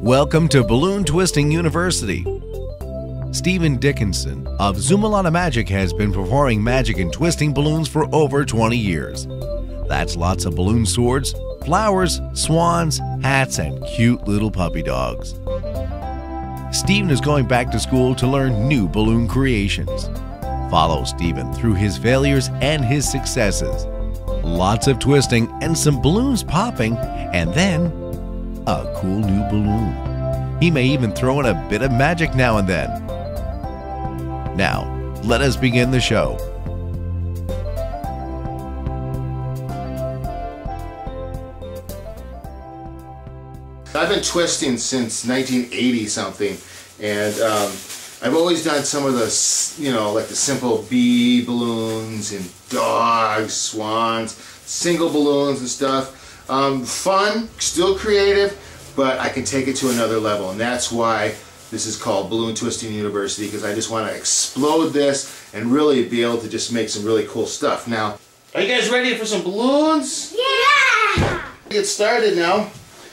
Welcome to Balloon Twisting University. Steven Dickinson of Zoomalata Magic has been performing magic and twisting balloons for over 20 years. That's lots of balloon swords, flowers, swans, hats, and cute little puppy dogs. Steven is going back to school to learn new balloon creations. Follow Steven through his failures and his successes. Lots of twisting and some balloons popping, and then a cool new balloon. He may even throw in a bit of magic now and then. Now, let us begin the show. I've been twisting since 1980 something, and um, I've always done some of the, you know, like the simple bee balloons and dogs, swans, single balloons and stuff. Um, fun, still creative, but I can take it to another level, and that's why this is called Balloon Twisting University, because I just want to explode this and really be able to just make some really cool stuff. Now, are you guys ready for some balloons? Yeah! Get started now.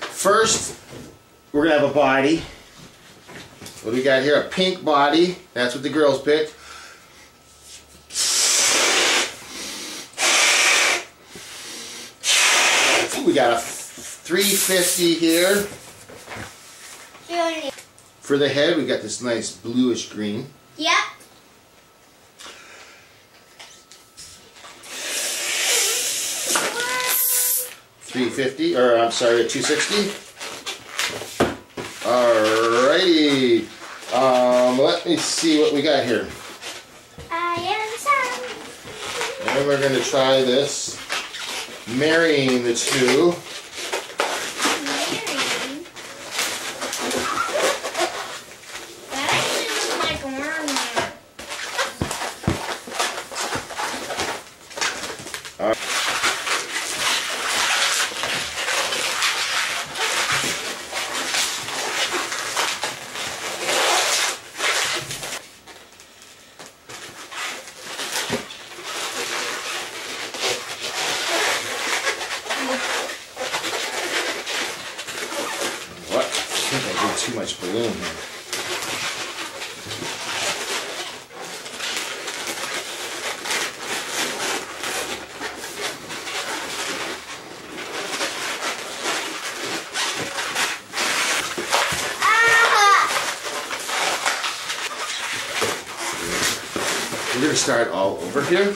First, we're gonna have a body. What do we got here? A pink body. That's what the girls picked. We got a 350 here. For the head, we got this nice bluish green. Yep. Three fifty, or I'm sorry, two sixty. Alrighty. Um, let me see what we got here. I am. And we're gonna try this, marrying the two. Mary. That actually looks like a mermaid. What? I think I did too much balloon here. We're gonna start all over here.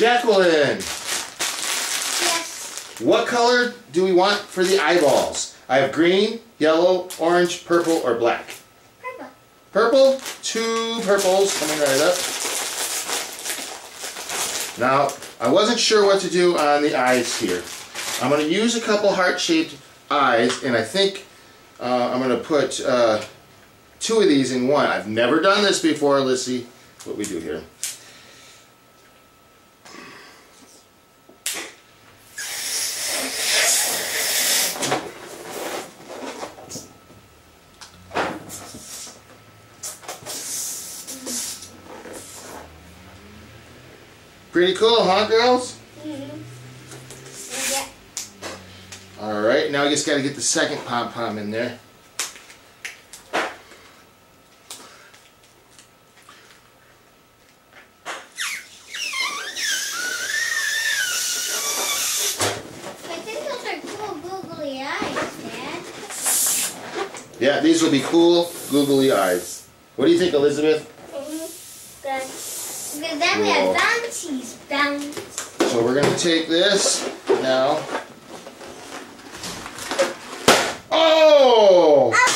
Jacqueline, Yes. what color do we want for the eyeballs? I have green, yellow, orange, purple, or black. Purple. Purple, two purples coming right up. Now, I wasn't sure what to do on the eyes here. I'm going to use a couple heart-shaped eyes, and I think uh, I'm going to put uh, two of these in one. I've never done this before. Let's see what we do here. Pretty cool, huh, girls? Mm-hmm. Yeah. All right, now I just got to get the second pom pom in there. Yeah, these will be cool, googly eyes. What do you think, Elizabeth? Good. Then cool. we have bounties. Bounties. So we're going to take this now. Oh! oh.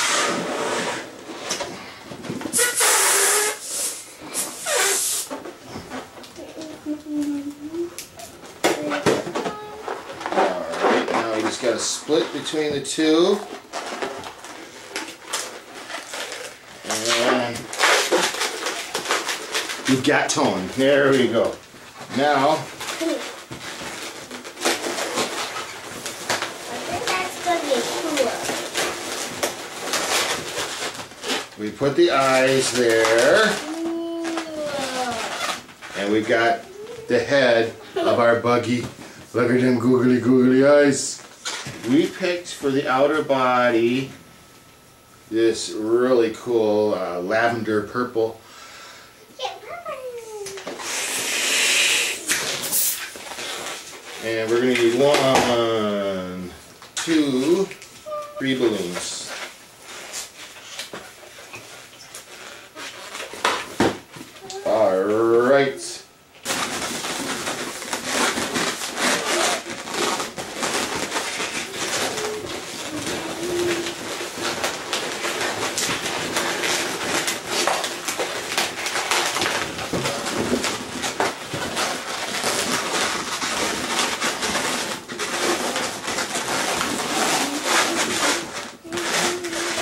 All right, now we just got to split between the two. You've got tone. There we go. Now, we put the eyes there. And we've got the head of our buggy. Look at them googly googly eyes. We picked for the outer body this really cool uh, lavender purple. Yeah, Papa. And we're gonna need one, two, three balloons. All right.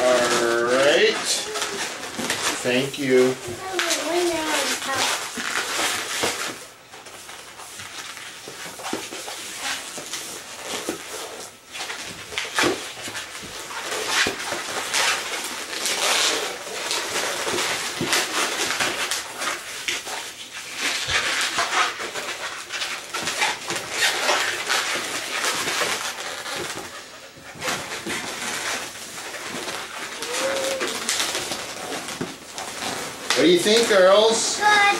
All right. Thank you. When they're on top. What do you think, girls? Good.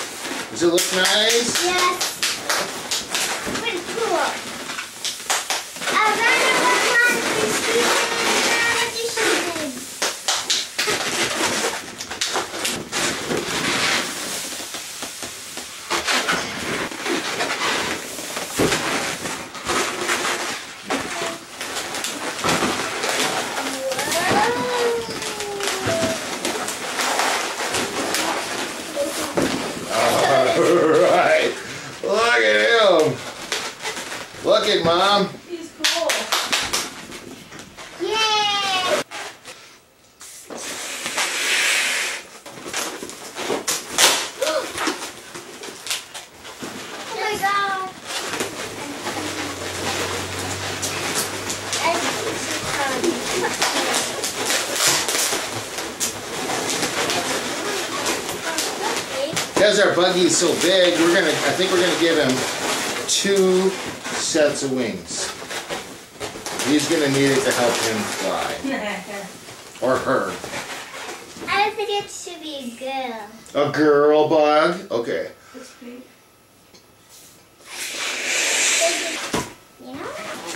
Does it look nice? Yes. Pretty cool. A random one for Steven and Edition. Alright. Look at him. Look at mom. He's cool. Yay! Oh my god! I think it's Because our buggy is so big, we're gonna I think we're gonna give him two sets of wings. He's gonna need it to help him fly. Or her. I think it should be a girl. A girl bug? Okay. You know?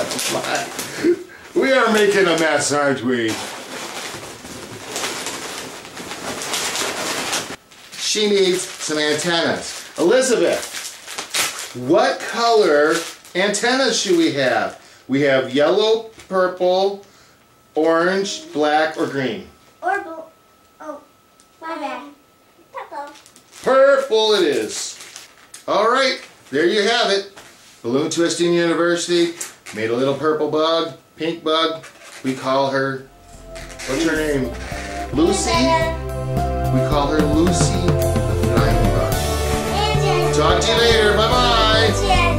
we are making a mess, aren't we? She needs some antennas. Elizabeth, what color antennas should we have? We have yellow, purple, orange, black, or green. Or blue. Oh, my bad. Purple. Purple it is. All right, there you have it. Balloon Twisting University made a little purple bug, pink bug. We call her, what's her name? Lucy? We call her Lucy the Flying Bug. Talk to you later. Bye bye. Yeah.